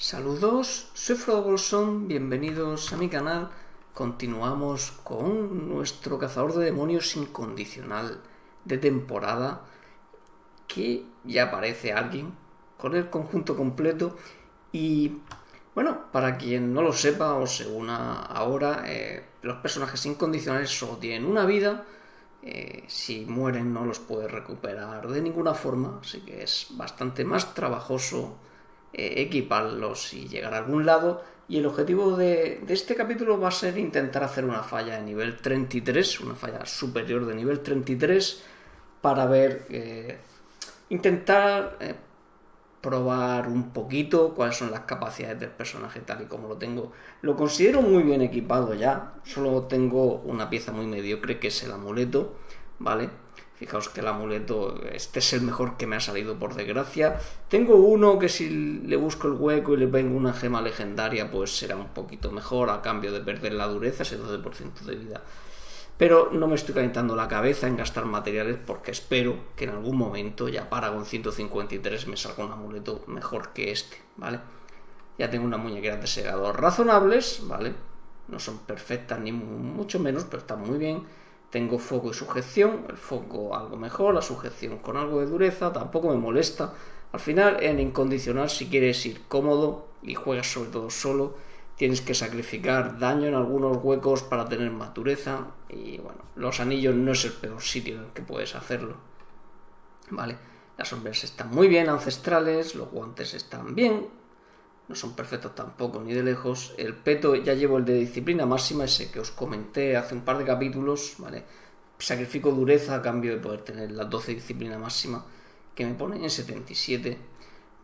Saludos, soy Frodo Bolsón, bienvenidos a mi canal. Continuamos con nuestro cazador de demonios incondicional de temporada, que ya aparece alguien con el conjunto completo. Y bueno, para quien no lo sepa o se una ahora, eh, los personajes incondicionales solo tienen una vida. Eh, si mueren no los puedes recuperar de ninguna forma, así que es bastante más trabajoso equiparlos y llegar a algún lado. Y el objetivo de, este capítulo va a ser intentar hacer una falla de nivel 33, una falla superior de nivel 33, para ver, eh, intentar eh, probar un poquito cuáles son las capacidades del personaje tal y como lo tengo. Lo considero muy bien equipado ya, solo tengo una pieza muy mediocre que es el amuleto, ¿vale? Fijaos que el amuleto, este es el mejor que me ha salido por desgracia. Tengo uno que si le busco el hueco y le vengo una gema legendaria, pues será un poquito mejor a cambio de perder la dureza, ese 12% de vida. Pero no me estoy calentando la cabeza en gastar materiales porque espero que en algún momento, ya Paragon 153, me salga un amuleto mejor que este, ¿vale? Ya tengo una muñequera de segador razonables, ¿vale? No son perfectas ni mucho menos, pero están muy bien tengo foco y sujeción, el foco algo mejor, la sujeción con algo de dureza, tampoco me molesta. Al final, en incondicional, si quieres ir cómodo y juegas sobre todo solo, tienes que sacrificar daño en algunos huecos para tener más dureza. Y bueno, los anillos no es el peor sitio en el que puedes hacerlo. Vale, las sombras están muy bien, ancestrales, los guantes están bien, no son perfectos tampoco, ni de lejos. El peto ya llevo el de disciplina máxima, ese que os comenté hace un par de capítulos, ¿vale? Sacrifico dureza a cambio de poder tener la 12 disciplina máxima, que me pone en 77,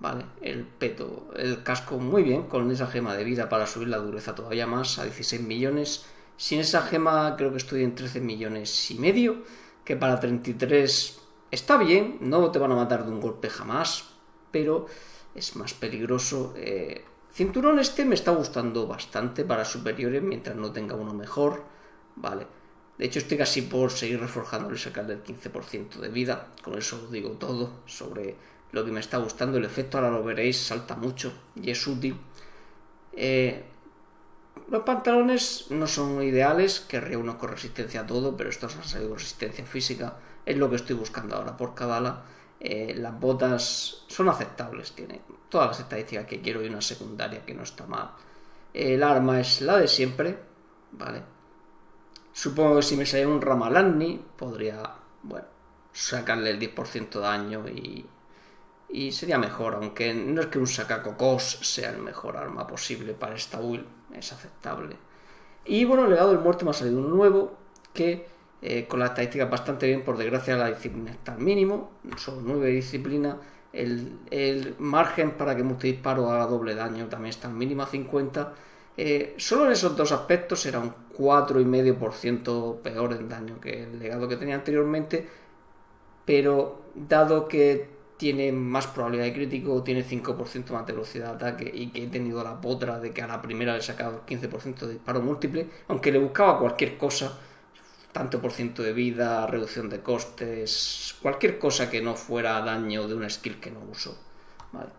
¿vale? El peto, el casco muy bien, con esa gema de vida para subir la dureza todavía más, a 16 millones. Sin esa gema creo que estoy en 13 millones y medio, que para 33 está bien, no te van a matar de un golpe jamás, pero es más peligroso. Eh, cinturón este me está gustando bastante para superiores mientras no tenga uno mejor. Vale. De hecho estoy casi por seguir reforjándole y sacarle el 15% de vida. Con eso os digo todo sobre lo que me está gustando. El efecto ahora lo veréis, salta mucho y es útil. Eh, los pantalones no son ideales, querría uno con resistencia a todo, pero estos han salido resistencia física. Es lo que estoy buscando ahora por cada ala. Eh, las botas son aceptables, tiene todas las estadísticas que quiero y una secundaria que no está mal. El arma es la de siempre, ¿vale? Supongo que si me saliera un Ramalani podría, bueno, sacarle el 10% de daño y, y sería mejor, aunque no es que un sacacocos sea el mejor arma posible para esta build, es aceptable. Y bueno, el legado del muerte me ha salido uno nuevo que eh, con las estadísticas bastante bien, por desgracia la disciplina está al mínimo, son 9 disciplinas, el, margen para que multidisparo haga doble daño también está al mínimo a 50, eh, solo en esos dos aspectos era un 4,5% peor en daño que el legado que tenía anteriormente, pero dado que tiene más probabilidad de crítico, tiene 5% más velocidad de ataque y que he tenido la potra de que a la primera le he sacado 15% de disparo múltiple, aunque le buscaba cualquier cosa, tanto por ciento de vida, reducción de costes, cualquier cosa que no fuera daño de una skill que no uso. Vale.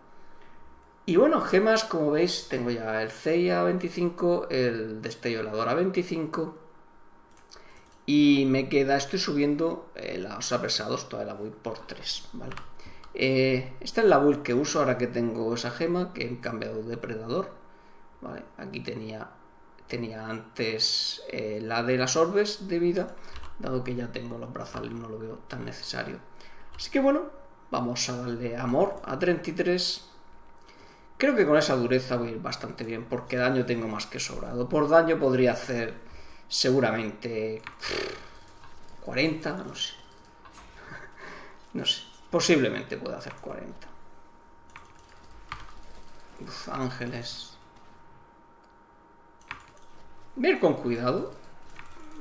Y bueno, gemas, como veis, tengo ya el CIA 25, el destello a 25. Y me queda, estoy subiendo eh, los apresados, toda la build por 3, ¿vale? Eh, esta es la build que uso ahora que tengo esa gema, que he cambiado de depredador. ¿vale? Aquí tenía tenía antes eh, la de las orbes de vida, dado que ya tengo los brazales no lo veo tan necesario. Así que bueno, vamos a darle amor a 33. Creo que con esa dureza voy a ir bastante bien, porque daño tengo más que sobrado. Por daño podría hacer seguramente 40, no sé. No sé, posiblemente pueda hacer 40. ángeles. Ver con cuidado.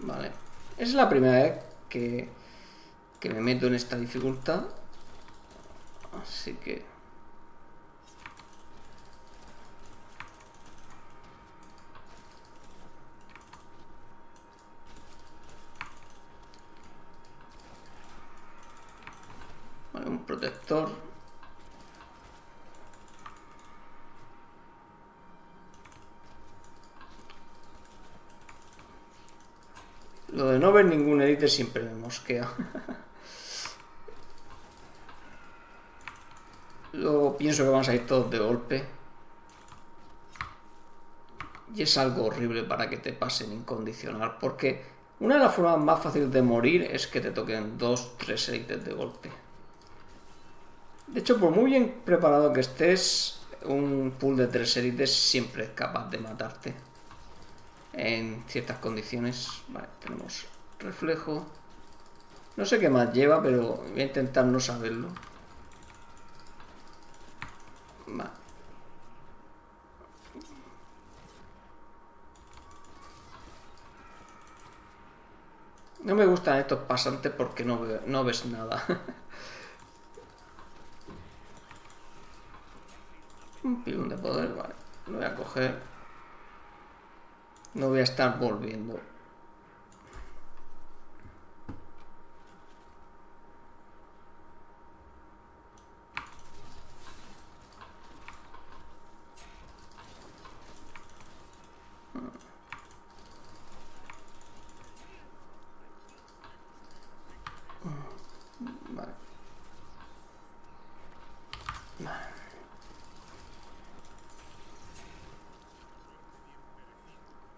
Vale. Es la primera vez que, que me meto en esta dificultad. Así que... Un protector. Lo de no ver ningún edite siempre me mosquea. Luego pienso que van a ir todos de golpe. Y es algo horrible para que te pasen incondicional. Porque una de las formas más fáciles de morir es que te toquen dos, tres edites de golpe. De hecho, por muy bien preparado que estés, un pool de tres élites siempre es capaz de matarte. En ciertas condiciones. Vale, tenemos reflejo. No sé qué más lleva, pero voy a intentar no saberlo. Vale. No me gustan estos pasantes porque no, no ves nada. Un pilón de poder, vale. Lo voy a coger. No voy a estar volviendo.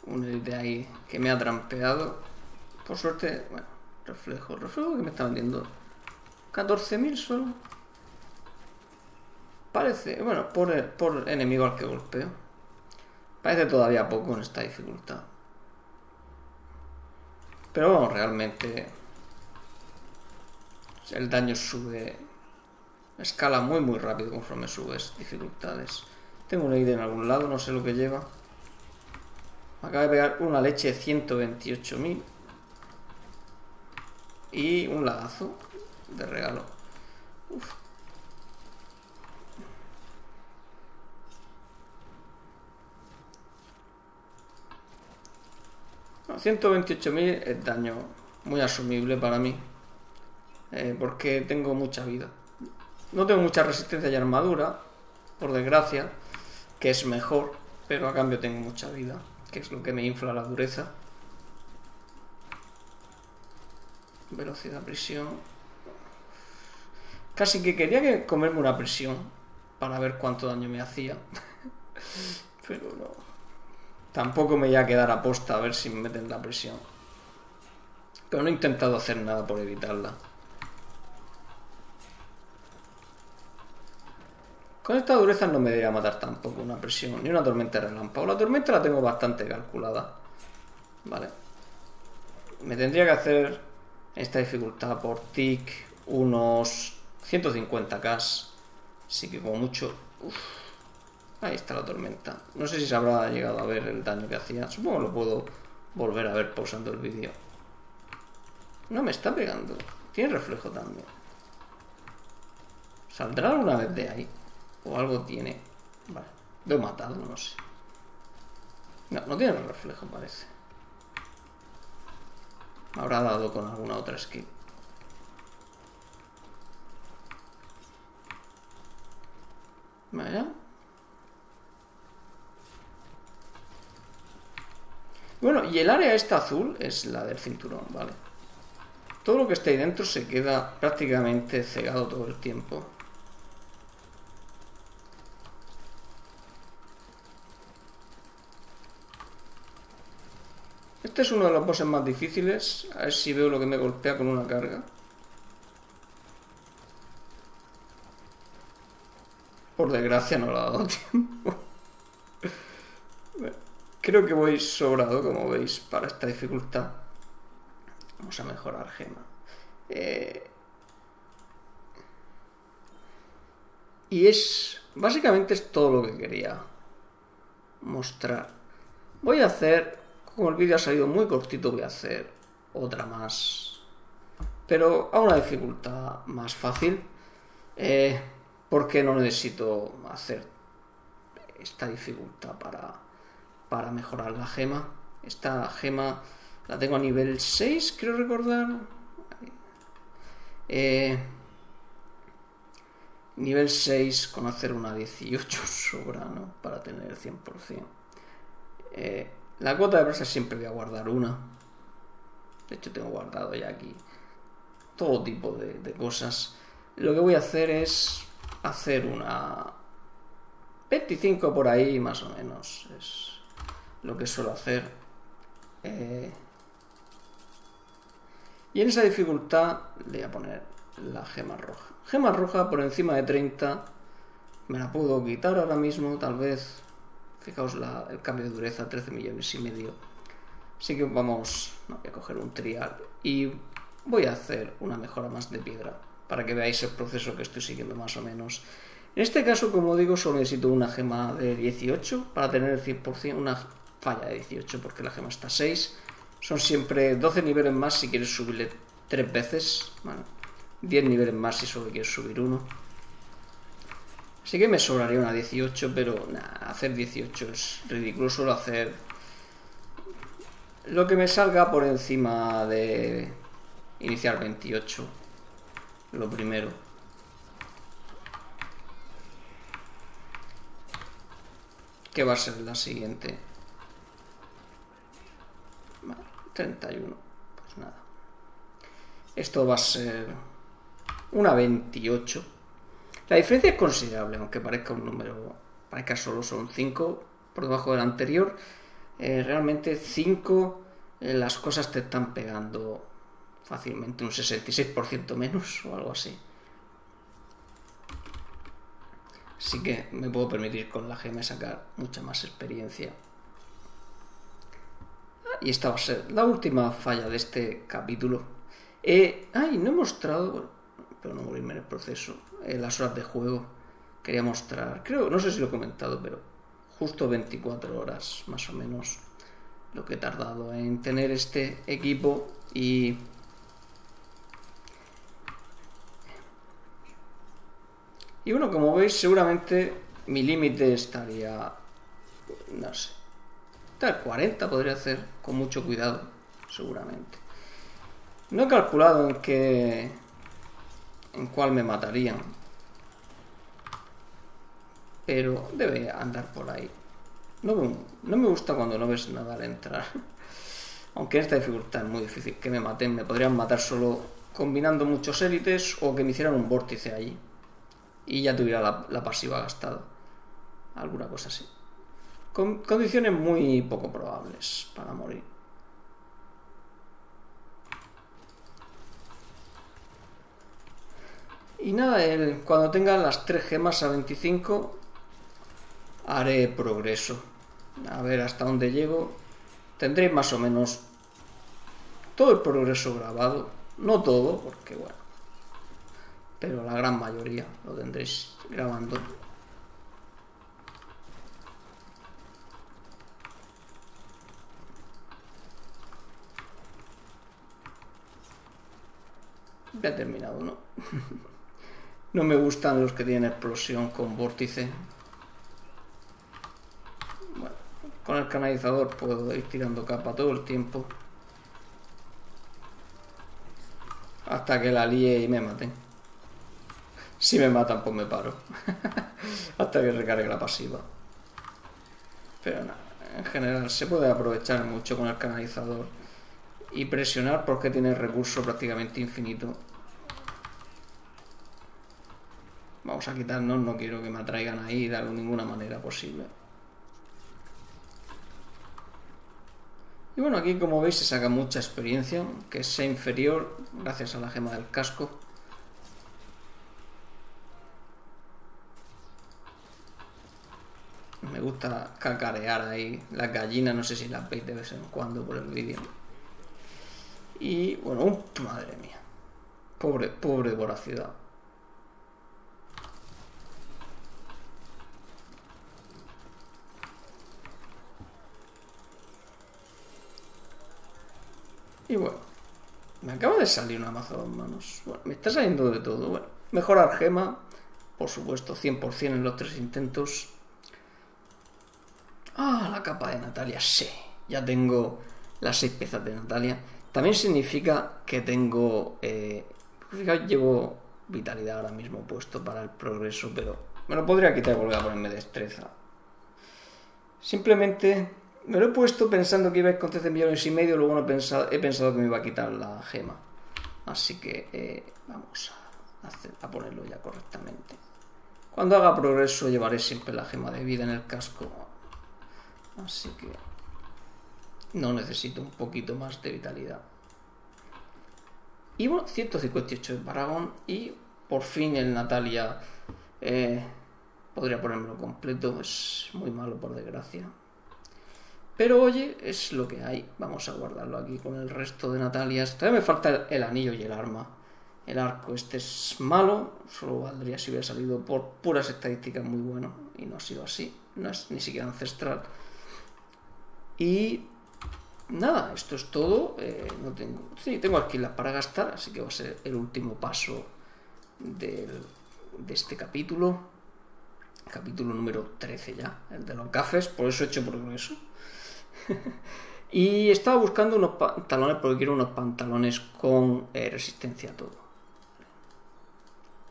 De ahí que me ha trampeado. Por suerte, bueno, reflejo, reflejo que me está vendiendo 14.000 solo. Parece, bueno, por, por enemigo al que golpeo. Parece todavía poco en esta dificultad. Pero bueno, realmente el daño sube, escala muy muy rápido conforme subes dificultades. Tengo una idea en algún lado, no sé lo que lleva. Acaba de pegar una leche de 128.000. Y un lagazo de regalo. Uf. No, 128.000 es daño muy asumible para mí. Eh, porque tengo mucha vida. No tengo mucha resistencia y armadura, por desgracia, que es mejor, pero a cambio tengo mucha vida que es lo que me infla la dureza. Velocidad, presión. Casi que quería que comerme una presión para ver cuánto daño me hacía. Pero no. Tampoco me voy a quedar a a ver si me meten la presión. Pero no he intentado hacer nada por evitarla. Con esta dureza no me debería matar tampoco una presión, ni una tormenta relámpago. La tormenta la tengo bastante calculada. Vale. Me tendría que hacer esta dificultad por tic unos 150k. Así que como mucho... Ahí está la tormenta. No sé si se habrá llegado a ver el daño que hacía. Supongo que lo puedo volver a ver pausando el vídeo. No me está pegando. Tiene reflejo también. ¿Saldrá alguna vez de ahí? O algo tiene. Vale. Lo he matado, no sé. No, no tiene reflejo, parece. Me habrá dado con alguna otra skill. Vaya. Bueno, y el área esta azul es la del cinturón, ¿vale? Todo lo que está ahí dentro se queda prácticamente cegado todo el tiempo. Este es uno de los bosses más difíciles. A ver si veo lo que me golpea con una carga. Por desgracia no lo ha dado tiempo. creo que voy sobrado, como veis, para esta dificultad. Vamos a mejorar gema. Eh, y es... Básicamente es todo lo que quería mostrar. Voy a hacer como el vídeo ha salido muy cortito, voy a hacer otra más. Pero a una dificultad más fácil. Eh, porque no necesito hacer esta dificultad para, para mejorar la gema. Esta gema la tengo a nivel 6, quiero recordar. Eh, nivel 6 con hacer una 18 sobra, ¿no? Para tener el 100%. Eh, la cuota de presa siempre voy a guardar una. De hecho, tengo guardado ya aquí todo tipo de, cosas. Lo que voy a hacer es hacer una 25 por ahí, más o menos. Es lo que suelo hacer. Eh, y en esa dificultad le voy a poner la gema roja. Gema roja por encima de 30. Me la puedo quitar ahora mismo, tal vez. Fijaos el cambio de dureza, 13 millones y medio. Así que vamos, voy a coger un trial y voy a hacer una mejora más de piedra para que veáis el proceso que estoy siguiendo más o menos. En este caso, como digo, solo necesito una gema de 18 para tener el 100%, una falla de 18 porque la gema está 6. Son siempre 12 niveles más si quieres subirle 3 veces. 10 niveles más si solo quieres subir uno. Así que me sobraría una 18, pero hacer 18 es ridículo. Solo hacer lo que me salga por encima de iniciar 28. Lo primero. ¿Qué va a ser la siguiente? 31. Pues nada. Esto va a ser una 28. La diferencia es considerable, aunque parezca un número, parezca solo son 5 por debajo del anterior. Eh, realmente 5 eh, las cosas te están pegando fácilmente un 66% menos o algo así. Así que me puedo permitir con la GM sacar mucha más experiencia. Ah, y esta va a ser la última falla de este capítulo. Eh, ay, no he mostrado, pero no morirme en el proceso, eh, las horas de juego. Quería mostrar, creo, no sé si lo he comentado, pero justo 24 horas más o menos lo que he tardado en tener este equipo y y bueno como veis seguramente mi límite estaría no sé tal 40 podría hacer con mucho cuidado seguramente no he calculado en qué en cuál me matarían pero debe andar por ahí no, me gusta cuando no ves nada al entrar. Aunque esta dificultad es muy difícil que me maten. Me podrían matar solo combinando muchos élites o que me hicieran un vórtice allí. Y ya tuviera la, pasiva gastada. Alguna cosa así. Con condiciones muy poco probables para morir. Y nada, el, cuando tengan las tres gemas a 25, haré progreso. A ver hasta dónde llego. Tendré más o menos todo el progreso grabado. No todo, porque bueno. Pero la gran mayoría lo tendréis grabando. Ya he terminado, ¿no? no me gustan los que tienen explosión con vórtice. Con el canalizador puedo ir tirando capa todo el tiempo. Hasta que la líe y me maten. Si me matan, pues me paro. Hasta que recargue la pasiva. Pero nada, en general se puede aprovechar mucho con el canalizador. Y presionar porque tiene recurso prácticamente infinito. Vamos a quitarnos, no quiero que me atraigan ahí de ninguna manera posible. Y bueno, aquí como veis se saca mucha experiencia, que sea inferior gracias a la gema del casco. Me gusta cacarear ahí las gallinas, no sé si las veis de vez en cuando por el vídeo. Y bueno, madre mía. Pobre, pobre voracidad. Y bueno, me acaba de salir una mazo de manos. Bueno, me está saliendo de todo. Bueno, mejorar gema, por supuesto, 100% en los tres intentos. Ah, la capa de Natalia, sí. Ya tengo las seis piezas de Natalia. También significa que tengo... Eh, llevo vitalidad ahora mismo puesto para el progreso, pero me lo podría quitar y volver a ponerme destreza. Simplemente me lo he puesto pensando que iba a ir con 13 millones y medio, luego no he, pensado, he pensado que me iba a quitar la gema. Así que eh, vamos a, ponerlo ya correctamente. Cuando haga progreso llevaré siempre la gema de vida en el casco. Así que no necesito un poquito más de vitalidad. Y bueno, 158 de Paragon y por fin el Natalia eh, podría ponérmelo completo, es muy malo por desgracia. Pero oye, es lo que hay. Vamos a guardarlo aquí con el resto de Natalias. Todavía me falta el, anillo y el arma. El arco este es malo, solo valdría si hubiera salido por puras estadísticas muy bueno. Y no ha sido así, no es ni siquiera ancestral. Y nada, esto es todo. Eh, no tengo, sí, tengo alquilas para gastar, así que va a ser el último paso de este capítulo. Capítulo número 13 ya, el de los gafes, por eso he hecho progreso. y estaba buscando unos pantalones porque quiero unos pantalones con eh, resistencia a todo.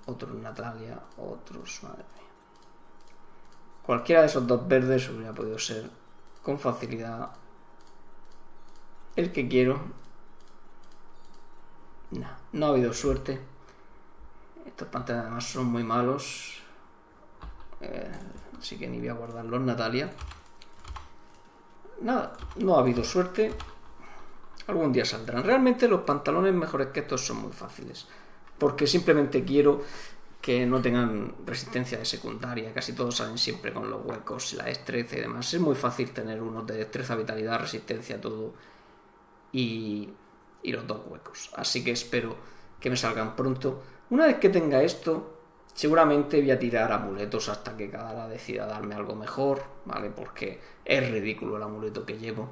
Otros Natalia, otros, madre mía. Cualquiera de esos dos verdes hubiera podido ser con facilidad el que quiero. No, no ha habido suerte. Estos pantalones además son muy malos. Eh, así que ni voy a guardarlos, Natalia. Nada, no ha habido suerte. Algún día saldrán. Realmente los pantalones mejores que estos son muy fáciles. Porque simplemente quiero que no tengan resistencia de secundaria. Casi todos salen siempre con los huecos, la destreza y demás. Es muy fácil tener unos de destreza, vitalidad, resistencia, todo. Y, y los dos huecos. Así que espero que me salgan pronto. Una vez que tenga esto, Seguramente voy a tirar amuletos hasta que cada decida darme algo mejor, ¿vale? Porque es ridículo el amuleto que llevo.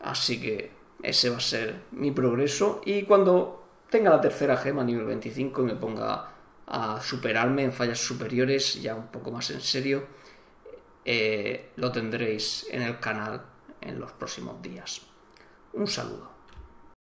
Así que ese va a ser mi progreso. Y cuando tenga la tercera gema, nivel 25, y me ponga a superarme en fallas superiores, ya un poco más en serio, eh, lo tendréis en el canal en los próximos días. Un saludo.